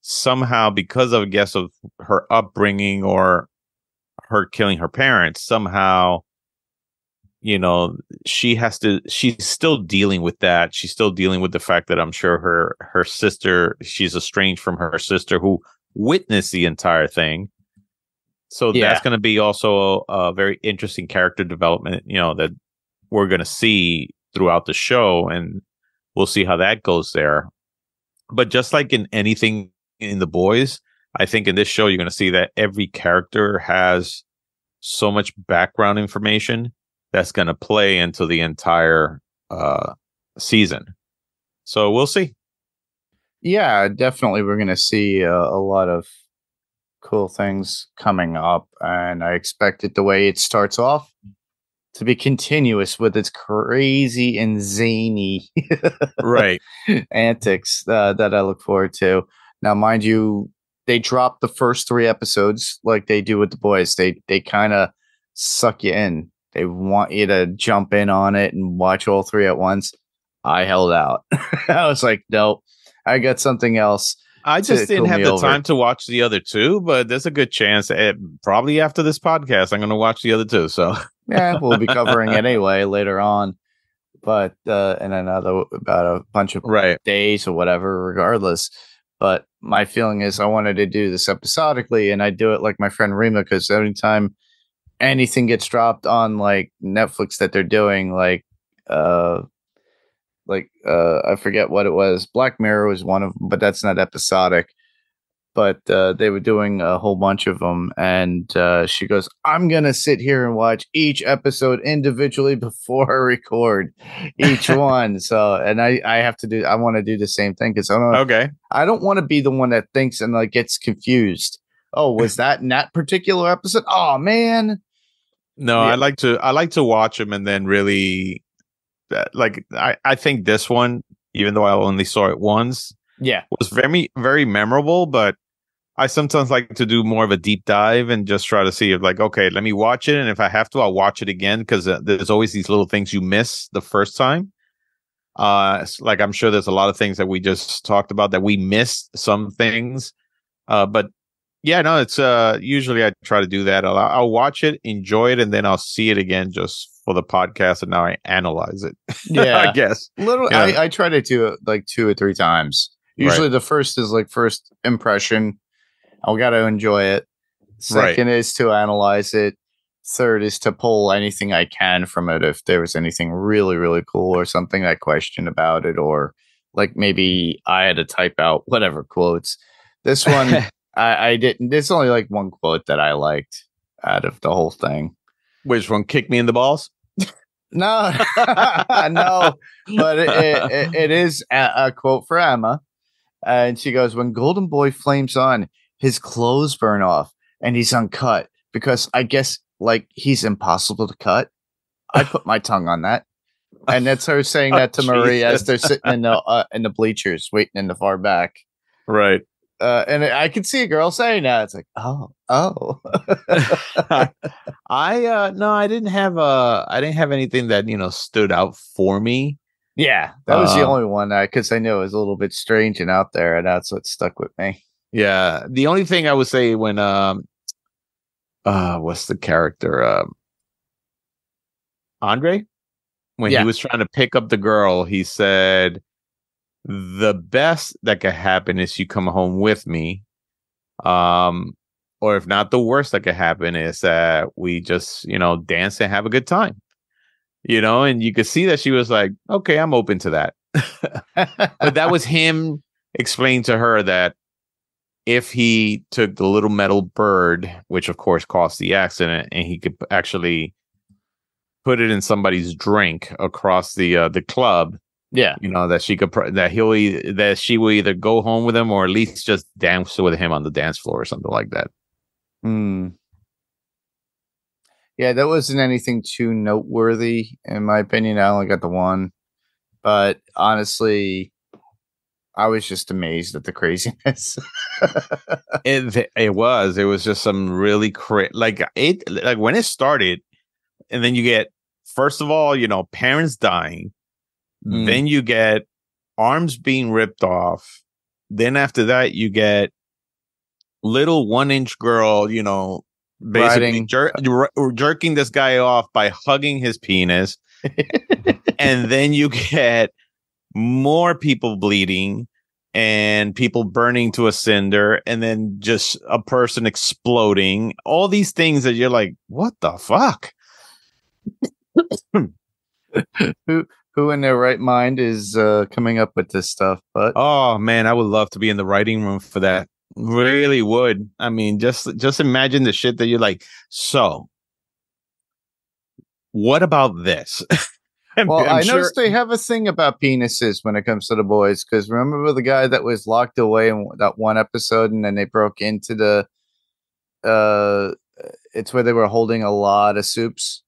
somehow, because of I guess of her upbringing or her killing her parents, somehow, you know, she has to. She's still dealing with that. She's still dealing with the fact that I'm sure her her sister. She's estranged from her sister who witnessed the entire thing. So Yeah. that's going to be also a, a very interesting character development. You know that we're going to see throughout the show and we'll see how that goes there but just like in anything in the boys i think in this show you're going to see that every character has so much background information that's going to play into the entire uh season so we'll see yeah, definitely. We're going to see uh, a lot of cool things coming up, and I expect it the way it starts off to be continuous with its crazy and zany right (laughs) antics uh, that I look forward to. Now, mind you, they drop the first three episodes like they do with the boys. They they kind of suck you in. They want you to jump in on it and watch all three at once. I held out. (laughs) I was like, nope, I got something else. i just didn't have the over. time to watch the other two but there's a good chance that probably after this podcast i'm going to watch the other two so (laughs) Yeah, we'll be covering it anyway later on. But uh, in another about a bunch of right days or whatever, regardless. But my feeling is I wanted to do this episodically, and I do it like my friend Rima because anytime anything gets dropped on like Netflix that they're doing, like uh, like uh, I forget what it was. Black Mirror was one of them, but that's not episodic. But uh, they were doing a whole bunch of them, and uh, she goes, "I'm gonna sit here and watch each episode individually (laughs) before I record each (laughs) one." So, and I, I have to do, I want to do the same thing because I don't, okay I don't want to be the one that thinks and like gets confused. Oh, was (laughs) that in that particular episode? Oh man, No, Yeah. I like to I like to watch them and then really uh, like I I think this one even though I only saw it once yeah, was very very memorable but I sometimes like to do more of a deep dive and just try to see if like okay, let me watch it and if I have to I'll watch it again cuz uh, there's always these little things you miss the first time. Uh like I'm sure there's a lot of things that we just talked about that we missed some things. Uh but yeah, no, it's uh usually I try to do that. I'll, I'll watch it, enjoy it, and then I'll see it again just for the podcast, and now I analyze it. (laughs) yeah. I guess. Little, Yeah. I, I try to do it like two or three times. Right. Usually, the first is like first impression. I got to enjoy it. Second is to analyze it. Third is to pull anything I can from it if there was anything really, really cool or something I questioned about it, or like maybe I had to type out whatever quotes. This one, (laughs) I, I didn't. There's only like one quote that I liked out of the whole thing. Which one? Kick me in the balls? (laughs) No, (laughs) no, but it, it, it is a, a quote for Emma. And she goes, When Golden Boy flames on, his clothes burn off and he's uncut because I guess like he's impossible to cut. I (laughs) put my tongue on that. And that's her saying Oh, that to Marie as they're sitting in the uh, in the bleachers waiting in the far back. Right. Uh, and I could see a girl saying that. It's like, oh, oh. (laughs) I uh no, I didn't have uh I didn't have anything that you know stood out for me. yeah, that was the Uh, only one because I knew it was a little bit strange and out there, and that's what stuck with me. Yeah. The only thing I would say when um uh what's the character? Um Andre? When Yeah. he was trying to pick up the girl, he said the best that could happen is you come home with me. Um or if not the worst that could happen is that we just, you know, dance and have a good time. You know, and you could see that she was like, okay, I'm open to that. (laughs) but that was him explaining to her that if he took the little metal bird, which of course caused the accident, and he could actually put it in somebody's drink across the uh, the club, yeah. you know that she could pr- that he'll e- that she will either go home with him or at least just dance with him on the dance floor or something like that. Hmm. Yeah, that wasn't anything too noteworthy, in my opinion. I only got the one, but honestly, I was just amazed at the craziness. (laughs) It it was it was just some really cra- like it like when it started, and then you get first of all you know parents dying, Mm. then you get arms being ripped off, then after that you get little one inch girl you know basically jer- jer- jerking this guy off by hugging his penis, (laughs) and then you get more people bleeding and people burning to a cinder and then just a person exploding. All these things that you're like what the fuck? (coughs) Who who in their right mind is uh, coming up with this stuff? But oh man i would love to be in the writing room for that really would i mean just just imagine the shit that you're like so what about this (laughs) well, I'm i sure- noticed they have a thing about penises when it comes to the boys. Because remember the guy that was locked away in that one episode, and then they broke into the. Uh, it's where they were holding a lot of supes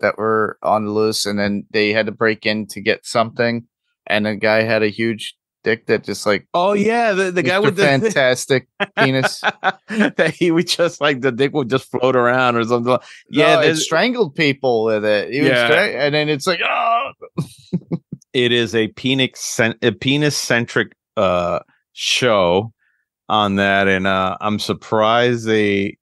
that were on the loose, and then they had to break in to get something, and the guy had a huge dick that just like oh yeah the, the guy with the (laughs) fantastic penis. that he would just like the dick would just float around or something. Yeah, Yeah, it strangled people with it. Was Yeah. and then it's like, oh, (laughs) it is a penis a penis centric uh show on that, and uh I'm surprised they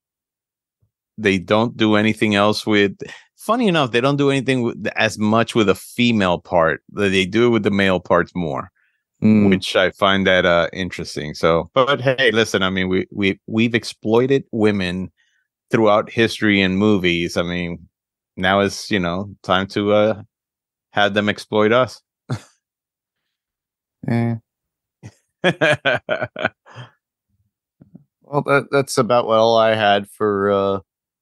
they don't do anything else with. Funny enough, they don't do anything with, as much with a female part. They do it with the male parts more. Mm. which I find that uh interesting. So, but hey, listen, I mean, we we we've exploited women throughout history and movies. I mean, now is you know time to uh have them exploit us. Yeah. (laughs) Well, that, that's about what all I had for uh,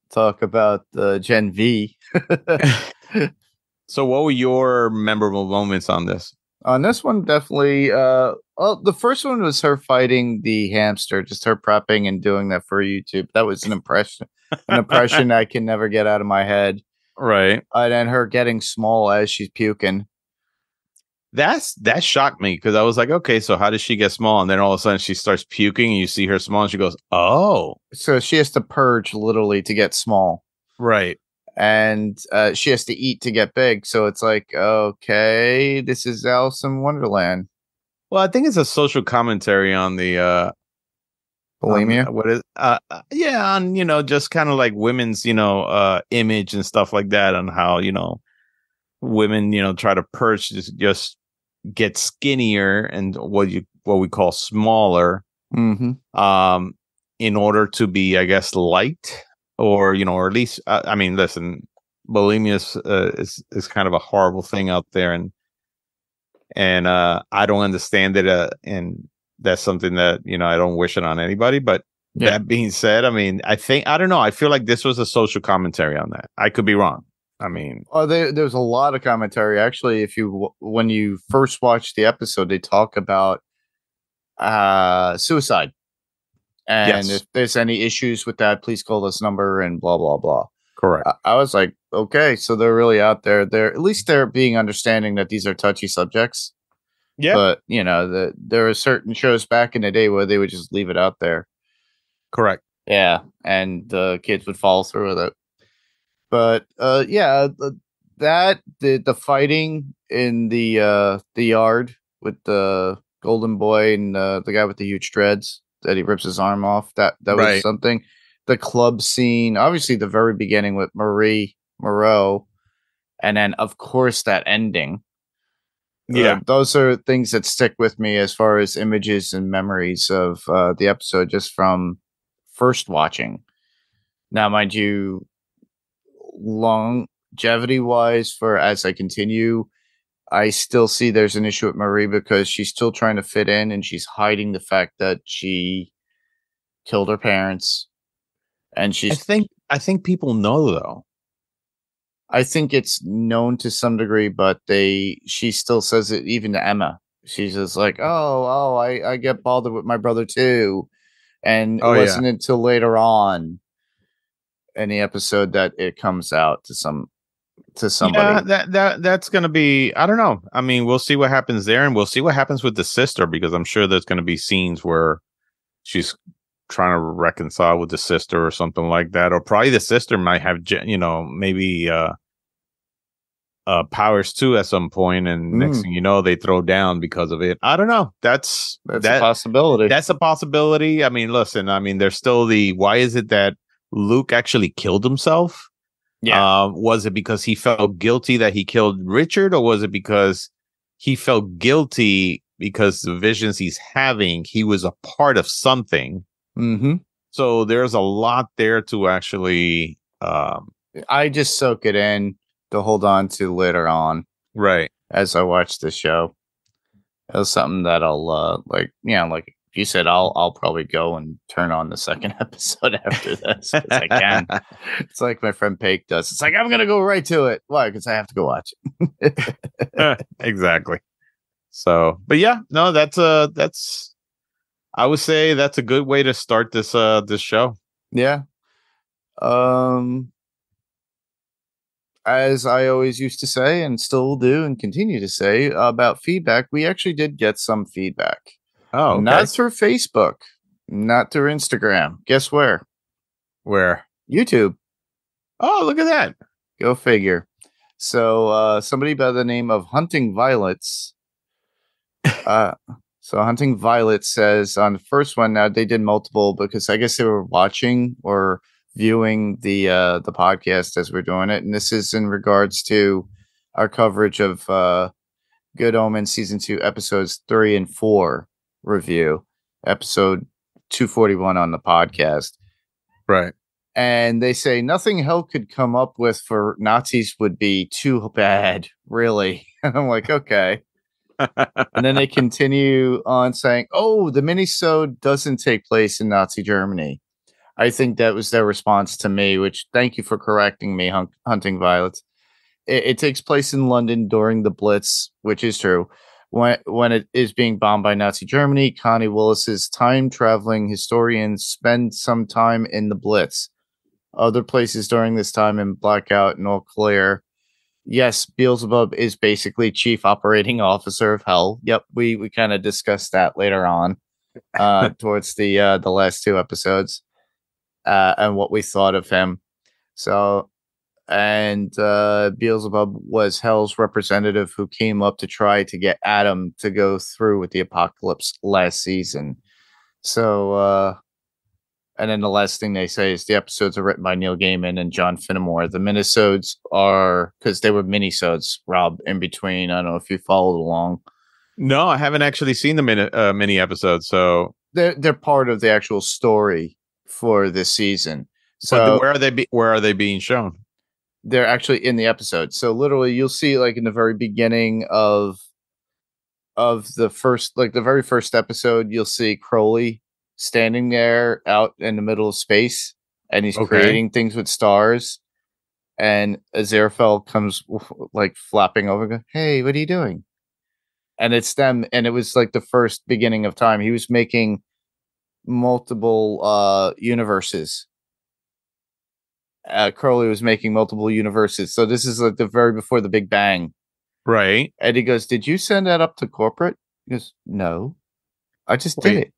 talk about uh, Gen V. (laughs) so, what were your memorable moments on this? On this one, definitely. Uh, well, the first one was her fighting the hamster, just her prepping and doing that for YouTube. That was an impression, an impression (laughs) I can never get out of my head. Right. And then her getting small as she's puking. That's that shocked me because I was like, okay, so how does she get small? And then all of a sudden she starts puking, and you see her small, and she goes, "Oh, So she has to purge literally to get small. right." and uh, she has to eat to get big. So it's like, okay, this is Alice in Wonderland. Well, I think it's a social commentary on the uh Bulimia. Um, what is uh uh, yeah on you know just kind of like women's you know uh image and stuff like that and how you know women you know try to purge just, just get skinnier and what you what we call smaller mm-hmm. um in order to be, I guess, light or you know, or at least, uh, I mean, listen, bulimia is, uh, is is kind of a horrible thing out there, and and uh, I don't understand it, uh, and that's something that you know I don't wish it on anybody. But Yeah. that being said, I mean, I think I don't know. I feel like this was a social commentary on that. I could be wrong. I mean, Oh, there, there's a lot of commentary actually. If you when you first watch the episode, they talk about uh suicide, and Yes. if there's any issues with that, please call this number and blah blah blah. correct. I, I was like, okay, so they're really out there. They're at least they're being understanding that these are touchy subjects. Yeah. But you know, the, there are certain shows back in the day where they would just leave it out there. correct. Yeah, and the kids would follow through with it. But uh, yeah, the, that the the fighting in the uh, the yard with the golden boy and uh, the guy with the huge dreads that he rips his arm off. That that was Right. something. The club scene, obviously, the very beginning with Marie Moreau, and then of course that ending. Uh, Yeah. those are things that stick with me as far as images and memories of uh, the episode just from first watching. Now, mind you, longevity wise, for as I continue, I still see there's an issue with Marie because she's still trying to fit in and she's hiding the fact that she killed her parents. And she's I think I think people know though. I think it's known to some degree, but they, she still says it even to Emma. She's just like, oh, oh, I, I get bothered with my brother too. And Oh, it yeah. wasn't until later on the episode that it comes out to some, to somebody. Yeah, that that that's gonna be. I don't know. I mean, we'll see what happens there, and we'll see what happens with the sister because I'm sure there's gonna be scenes where she's trying to reconcile with the sister or something like that, or probably the sister might have, you know, maybe uh, uh, powers too at some point, and next Mm. thing you know, they throw down because of it. I don't know. That's That's that, a possibility. that's a possibility. I mean, listen, I mean, there's still the why is it that Luke actually killed himself? Yeah. Um, was it because he felt guilty that he killed Richard, or was it because he felt guilty because the visions he's having, he was a part of something? mm-hmm. So there's a lot there to actually, um, I just soak it in to hold on to later on right. as I watch the show. It was something that I'll uh like yeah, like you said, I'll I'll probably go and turn on the second (laughs) episode after this I can. (laughs) It's like my friend Pake does. It's like I'm gonna go right to it. Why? Because I have to go watch it. (laughs) exactly. So, but yeah, no, that's uh that's I would say that's a good way to start this uh this show. Yeah. Um as I always used to say and still do and continue to say about feedback, we actually did get some feedback. Oh, okay. Not through Facebook, not through Instagram. Guess where? where? YouTube. Oh, look at that. Go figure. So uh somebody by the name of Hunting Violets. (laughs) uh so Hunting Violet says on the first one now they did multiple because I guess they were watching or viewing the uh the podcast as we're doing it. And this is in regards to our coverage of uh Good Omens season two episodes three and four review. Episode two forty one on the podcast Right. and they say nothing hell could come up with for Nazis would be too bad, really. (laughs) And I'm like, okay. And then they (laughs) continue on saying, "Oh, the minisode doesn't take place in Nazi Germany." I think that was their response to me. Which, thank you for correcting me, Hun- Hunting Violets. It, it takes place in London during the Blitz, which is true. When when it is being bombed by Nazi Germany, Connie Willis's time traveling historians spend some time in the Blitz. Other places during this time in Blackout and All Clear. Yes, Beelzebub is basically chief operating (laughs) officer of Hell. Yep, we we kind of discussed that later on, (laughs) uh, towards the uh, the last two episodes, uh, and what we thought of him. So, and uh, Beelzebub was Hell's representative who came up to try to get Adam to go through with the apocalypse last season. So, uh, and then the last thing they say is the episodes are written by Neil Gaiman and John Finnemore. The minisodes are because they were minisodes, Rob, in between. I don't know if you followed along. No, I haven't actually seen the mini uh, mini episode. So They're they're part of the actual story for this season. So So where are they? Be- where are they being shown? They're actually in the episode. So literally you'll see like in the very beginning of of the first like the very first episode, you'll see Crowley standing there out in the middle of space and he's Okay. creating things with stars. And Aziraphale comes (laughs) like flapping over, go, Hey, what are you doing? And it's them, and it was like the first beginning of time. He was making multiple uh universes uh, Crowley was making multiple universes. So this is like the very before the Big Bang. Right. And he goes, "Did you send that up to corporate?" He goes, "No, I just did Wait.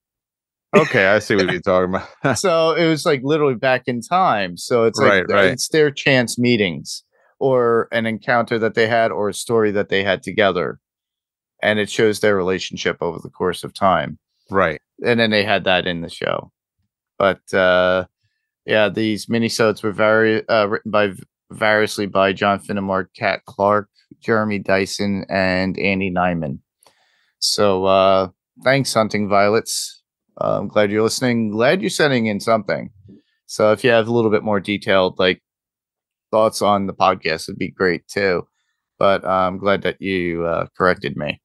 Okay, I see what you're (laughs) talking about. (laughs) so it was like literally back in time. So it's like Right, right. it's their chance meetings or an encounter that they had or a story that they had together, and it shows their relationship over the course of time. right. and then they had that in the show. But uh yeah, these minisodes were very uh, written by variously by John Finnemore, Kat Clark, Jeremy Dyson, and Andy Nyman. So uh thanks, Hunting Violets. Uh, I'm glad you're listening. Glad you're sending in something. So if you have a little bit more detailed like thoughts on the podcast, it'd be great too. But uh, I'm glad that you uh, corrected me.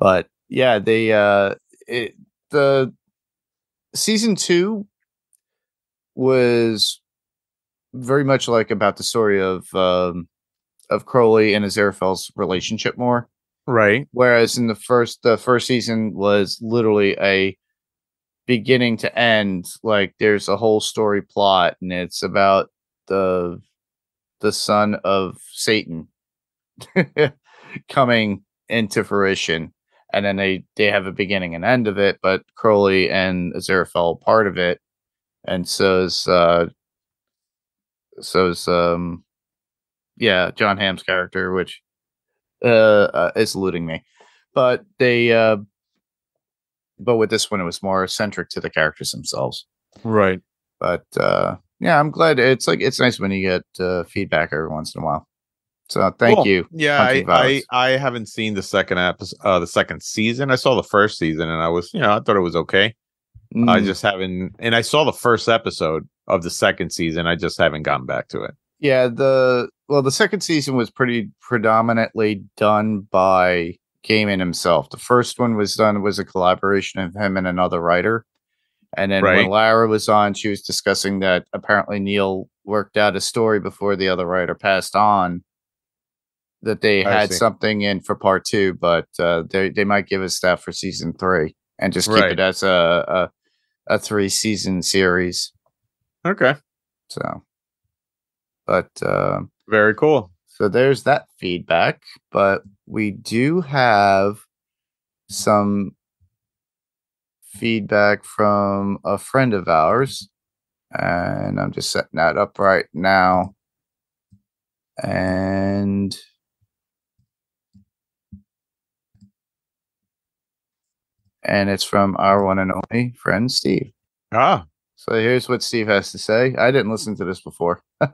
But yeah, they uh it, the season two was very much like about the story of um, of Crowley and Aziraphale's relationship more. Right. Whereas in the first the first season was literally a beginning to end, like there's a whole story plot, and it's about the the son of Satan (laughs) coming into fruition. And then they they have a beginning and end of it, but Crowley and Aziraphale part of it, and so is uh so is um yeah John Hamm's character, which uh, uh is eluding me but they uh but with this one it was more centric to the characters themselves Right. but uh yeah i'm glad it's like it's nice when you get uh feedback every once in a while so thank Cool. you Yeah, I, I I haven't seen the second episode, uh, the second season. I saw the first season, and I was, you know, I thought it was okay. I Mm, just haven't, and I saw the first episode of the second season. I just haven't gotten back to it. yeah the well the second season was pretty predominantly done by Gaiman himself the first one was done was a collaboration of him and another writer and then Right. when Lara was on she was discussing that apparently Neil worked out a story before the other writer passed on that they I had see. something in for part two but uh they they might give us that for season three and just keep Right. it as a a, a three season series Okay, so but uh very cool. so there's that feedback, but we do have some feedback from a friend of ours. And I'm just setting that up right now. And and it's from our one and only friend Steve. Ah, So here's what Steve has to say. I didn't listen to this before. (laughs)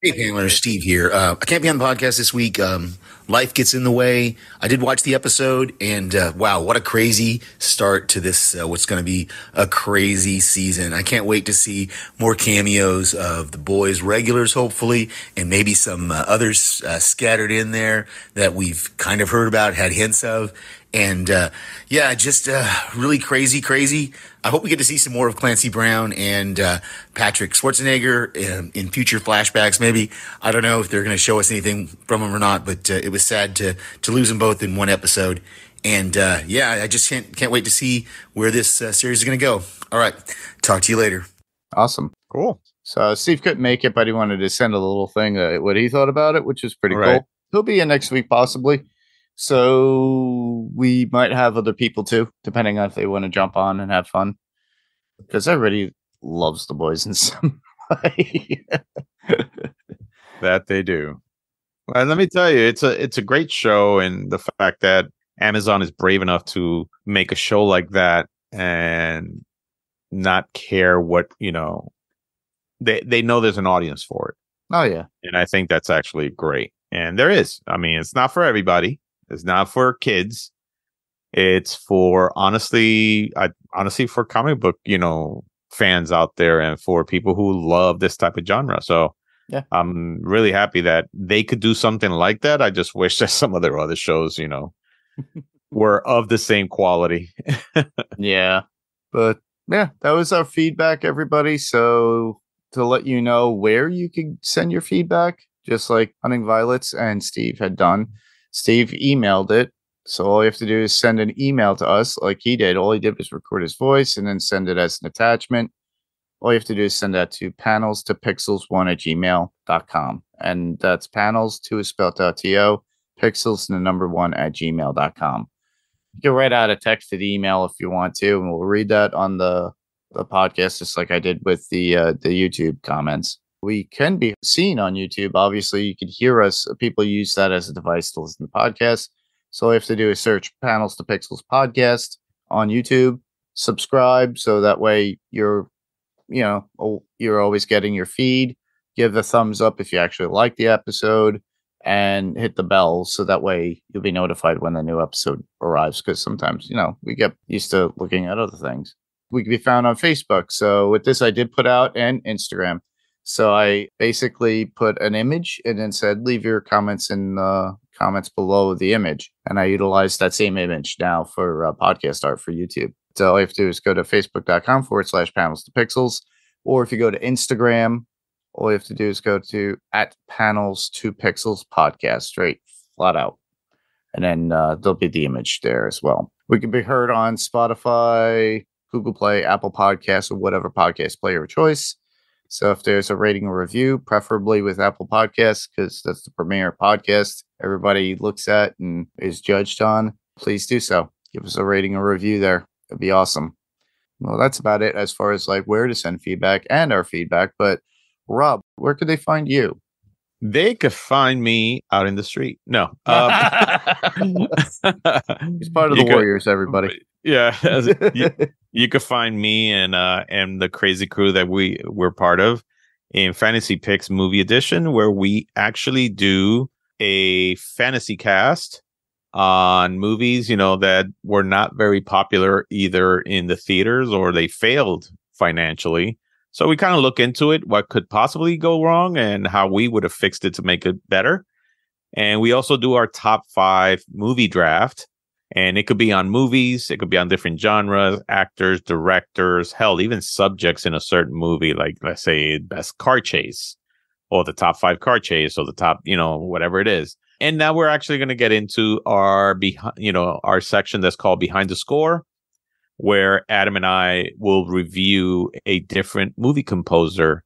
Hey, Panelers, Steve here. Uh, I can't be on the podcast this week. Um, life gets in the way. I did watch the episode, and uh, wow, what a crazy start to this, uh, what's going to be a crazy season. I can't wait to see more cameos of the boys' regulars, hopefully, and maybe some uh, others uh, scattered in there that we've kind of heard about, had hints of. And uh, yeah, just uh, really crazy, crazy. I hope we get to see some more of Clancy Brown and uh, Patrick Schwarzenegger in, in future flashbacks. Maybe I don't know if they're going to show us anything from them or not. But uh, it was sad to to lose them both in one episode. And uh, yeah, I just can't can't wait to see where this uh, series is going to go. All right, talk to you later. Awesome. cool. So Steve couldn't make it, but he wanted to send a little thing uh, what he thought about it, which is pretty Right. cool. He'll be in next week possibly. So we might have other people too, depending on if they want to jump on and have fun. Because everybody loves the boys in (laughs) some way. (laughs) That they do. Well, let me tell you, it's a it's a great show, and the fact that Amazon is brave enough to make a show like that and not care what you know, they they know there's an audience for it, oh yeah. and I think that's actually great. And there is. I mean, it's not for everybody. It's not for kids. It's for honestly, I honestly for comic book, you know, fans out there and for people who love this type of genre. So Yeah. I'm really happy that they could do something like that. I just (laughs) wish that some of their other shows, you know, (laughs) were of the same quality. (laughs) Yeah. But yeah, that was our feedback, everybody. So to let you know where you can send your feedback, just like Hunting Violets and Steve had done, Steve emailed it. So all you have to do is send an email to us like he did. All he did was record his voice and then send it as an attachment. All you have to do is send that to panels to pixels1 at gmail.com. And that's panels, two is spelled out T-O, pixels, and the number one at gmail.com you can write out a texted email if you want to, and we'll read that on the the podcast, just like I did with the uh, the YouTube comments. We can be seen on YouTube. Obviously, you can hear us. People use that as a device to listen to podcasts. So all you have to do is search Panels to Pixels podcast on YouTube. Subscribe so that way you're, you know, you're always getting your feed. Give the thumbs up if you actually like the episode and hit the bell so that way you'll be notified when the new episode arrives because sometimes you know we get used to looking at other things we can be found on facebook so with this i did put out and instagram so i basically put an image and then said leave your comments in the comments below the image. And i utilized that same image now for uh, podcast art for youtube. So all you have to do is go to facebook.com forward slash panels to pixels or if you go to instagram all you have to do is go to at panels two pixels podcast straight flat out. And then uh, there'll be the image there as well. We can be heard on spotify google play apple podcasts or whatever podcast player of choice so if there's a rating or review preferably with apple podcasts because that's the premier podcast everybody looks at and is judged on please do so give us a rating or review there it'd be awesome well that's about it as far as like where to send feedback and our feedback but Rob, where could they find you? They could find me out in the street. No. Um, (laughs) (laughs) He's part of you the could- Warriors, everybody. (laughs) Yeah. as- you, you could find me and uh and the crazy crew that we we're part of in Fantasy Picks Movie Edition, where we actually do a fantasy cast on movies, you know, that were not very popular either in the theaters or they failed financially. So we kind of look into it, what could possibly go wrong and how we would have fixed it to make it better. And we also do our top five movie draft. And it could be on movies, it could be on different genres, actors, directors, hell, even subjects in a certain movie, like let's say best car chase or the top five car chase or the top, you know, whatever it is. And now we're actually going to get into our behind, you know, our section that's called behind the score, where Adam and I will review a different movie composer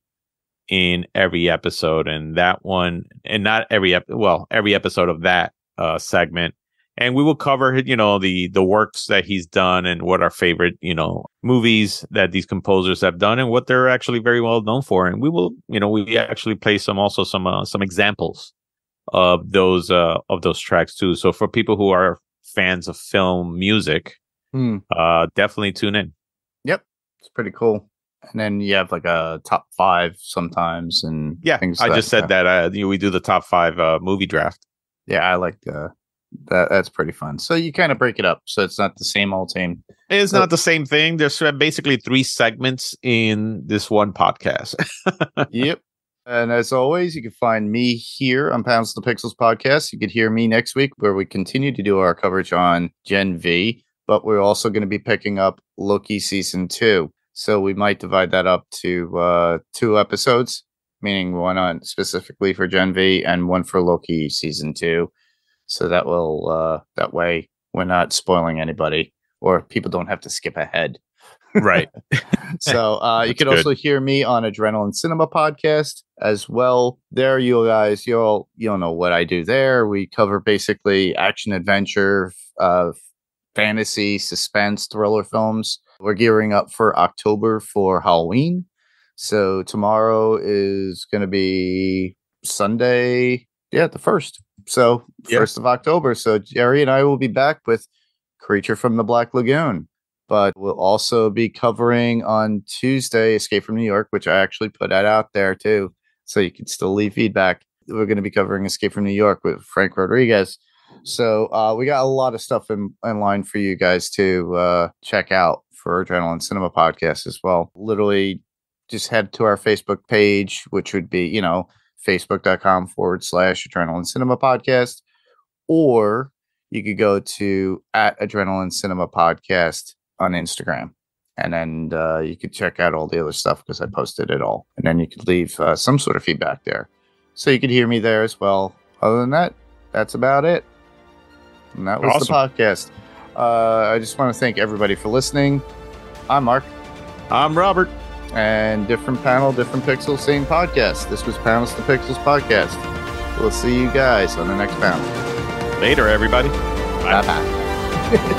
in every episode. And that one, and not every, ep- well, every episode of that uh, segment. And we will cover, you know, the the works that he's done and what our favorite, you know, movies that these composers have done and what they're actually very well known for. And we will, you know, we actually play some also some uh, some examples of those uh of those tracks too. So for people who are fans of film music, Hmm, uh definitely tune in. Yep. It's pretty cool. And then you have like a top five sometimes, and Yeah, things I just said that uh you know, we do the top 5 uh movie draft. Yeah, I like uh, that. That's pretty fun. So you kind of break it up, so it's not the same old same. It's So- not the same thing. There's basically three segments in this one podcast. (laughs) yep. And as always, you can find me here on Panels to Pixels podcast. You could hear me next week where we continue to do our coverage on Gen V, but we're also going to be picking up Loki season two. So we might divide that up to uh, two episodes, meaning one on specifically for Gen V and one for Loki season two. So that will uh, that way we're not spoiling anybody or people don't have to skip ahead right. (laughs) so uh, you can good. also hear me on Adrenaline Cinema podcast as well. There, you guys, you'll you'll know what I do there. We cover basically action adventure, uh, fantasy, suspense, thriller films. We're gearing up for October for Halloween. So tomorrow is going to be Sunday, yeah, the first. So Yeah. first of October. So Jerry and I will be back with Creature from the Black Lagoon but we'll also be covering on Tuesday Escape from New York, which I actually put that out there too. So you can still leave feedback. We're going to be covering Escape from New York with Frank Rodriguez. So uh, we got a lot of stuff in, in line for you guys to uh, check out for Adrenaline Cinema Podcast as well. Literally, just head to our Facebook page, which would be, you know, facebook.com forward slash Adrenaline Cinema Podcast, or you could go to at Adrenaline Cinema Podcast on Instagram. And then uh, you could check out all the other stuff because I posted it all. And then you could leave uh, some sort of feedback there. So you could hear me there as well. Other than that, that's about it. And that was Awesome. the podcast. Uh, I just want to thank everybody for listening. I'm Mark, I'm Robert. And different panel, different pixels, same podcast. This was Panels to Pixels podcast. We'll see you guys on the next panel. Later, everybody. Bye bye. (laughs)